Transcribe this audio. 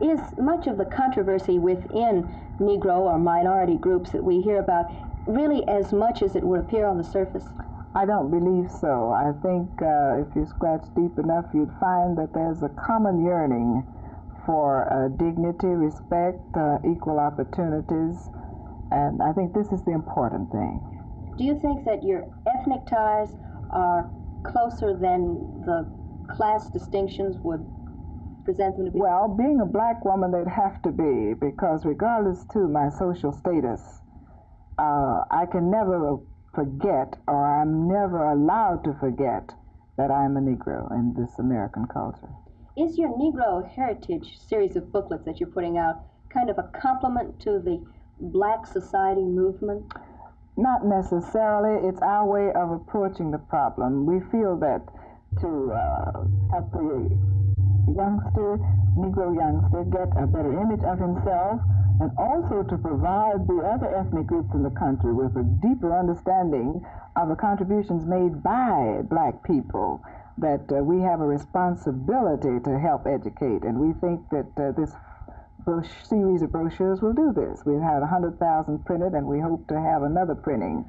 Is much of the controversy within Negro or minority groups that we hear about really as much as it would appear on the surface? I don't believe so. I think uh, if you scratch deep enough, you'd find that there's a common yearning for uh, dignity, respect, uh, equal opportunities, and I think this is the important thing. Do you think that your ethnic ties are closer than the class distinctions would present them to be? Well, being a black woman, they'd have to be, because regardless to my social status, uh, I can never forget, or I'm never allowed to forget, that I'm a Negro in this American culture. Is your Negro Heritage series of booklets that you're putting out kind of a complement to the black society movement? Not necessarily. It's our way of approaching the problem. We feel that to uh, help the youngster, Negro youngster, get a better image of himself, and also to provide the other ethnic groups in the country with a deeper understanding of the contributions made by black people, that uh, we have a responsibility to help educate. And we think that uh, this series of brochures will do this. We've had 100,000 printed, and we hope to have another printing